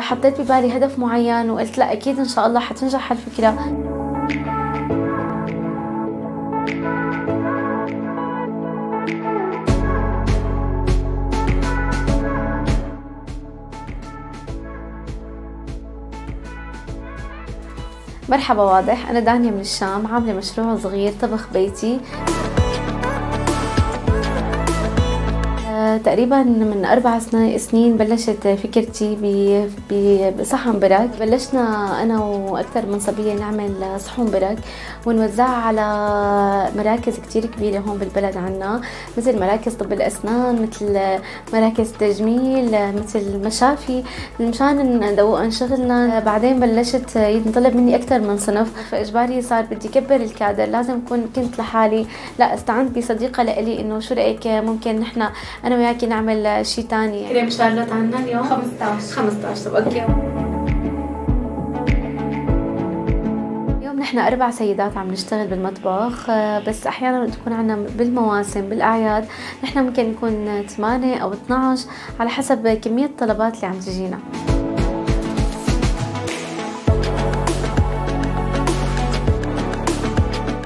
حطيت ببالي هدف معين وقلت لا أكيد إن شاء الله حتنجح هالفكرة. مرحبا واضح. أنا دانيا من الشام عاملة مشروع صغير طبخ بيتي. تقريبا من أربع سنين بلشت فكرتي بصحن برك بلشنا أنا وأكثر من صبية نعمل صحون برك ونوزعها على مراكز كتير كبيرة هون بالبلد عنا مثل مراكز طب الأسنان مثل مراكز تجميل مثل مشافي. مشان ندوق شغلنا بعدين بلشت ينطلب مني أكثر من صنف. فإجباري صار بدي كبر الكادر لازم كنت لحالي. لا استعنت بصديقة لإلي إنه شو رأيك ممكن نحن أنا وياكي نعمل شيء ثاني كريم شارلوت عنا اليوم. 15 15 طب أوكي. اليوم نحن أربع سيدات عم نشتغل بالمطبخ بس أحيانا تكون عنا بالمواسم بالأعياد. نحن ممكن نكون 8 أو 12 على حسب كمية الطلبات اللي عم تجينا.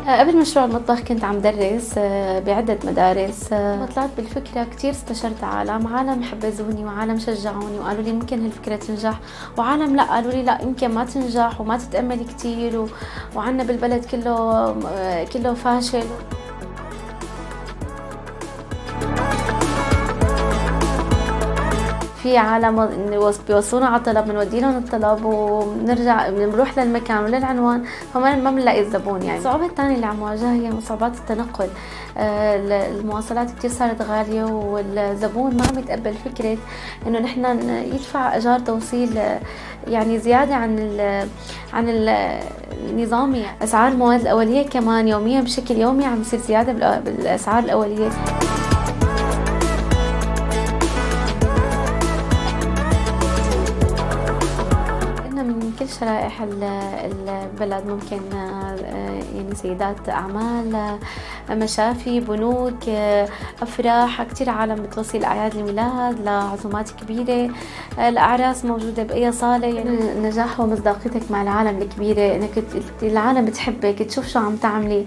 قبل مشروع المطبخ كنت عم درس آه، بعدة مدارس آه، طلعت بالفكرة كتير استشرت عالم عالم حبزوني وعالم شجعوني وقالوا لي ممكن هالفكرة تنجح وعالم لا قالوا لي لا يمكن ما تنجح وما تتأملي كتير و... وعنا بالبلد كله آه، كله فاشل. في عالم بيوصلونا على الطلب بنودي لهم الطلب وبنرجع بنروح للمكان وللعنوان فما ما بنلاقي الزبون يعني. الصعوبة الثانية اللي عم واجهها هي صعوبات التنقل. آه، المواصلات كثير صارت غالية والزبون ما عم يتقبل فكرة إنه نحن يدفع اجار توصيل آه، يعني زيادة عن ال عن النظامي أسعار المواد الأولية كمان يوميا بشكل يومي عم يصير زيادة بالأسعار الأولية. كل شرائح البلد؟ ممكن آه، يعني سيدات أعمال آه، مشافي بنوك آه، أفراح. كتير عالم بتوصي لأعياد الميلاد لعزومات كبيرة. الأعراس موجودة بأي صالة يعني نجاح ومصداقيتك مع العالم الكبيرة. إنك العالم بتحبك تشوف شو عم تعملي.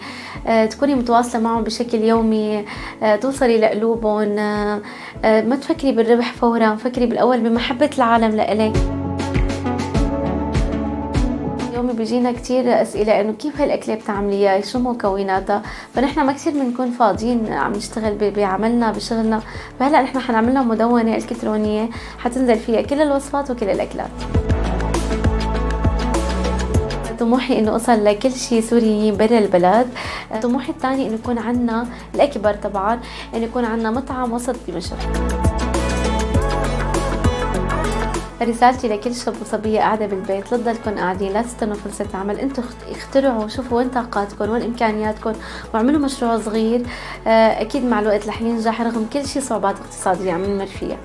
تكوني متواصلة معهم بشكل يومي. توصلي لقلوبهم. ما تفكري بالربح فورا فكري بالأول بمحبة العالم لإلك. يومي بيجينا كتير أسئلة إنه كيف هالأكلة بتعمليها؟ شو مكوناتها فنحن ما كثير بنكون فاضيين عم نشتغل بعملنا بشغلنا. فهلأ نحن حنعمل لها مدونة إلكترونية حتنزل فيها كل الوصفات وكل الأكلات. طموحي إنه أوصل لكل شيء سوريين برا البلد. طموحي الثاني إنه يكون عندنا الأكبر طبعا إنه يكون عندنا مطعم وسط دمشق رسالتي لكل شاب وصبية قاعدة بالبيت لا تضلكم قاعدين لا تستنوا فرصة عمل أنتم اخترعوا شوفوا وين طاقاتكم وين امكانياتكم واعملوا مشروع صغير. آه، أكيد مع الوقت رح ينجح رغم كل شيء صعوبات اقتصادية عم نمر فيها.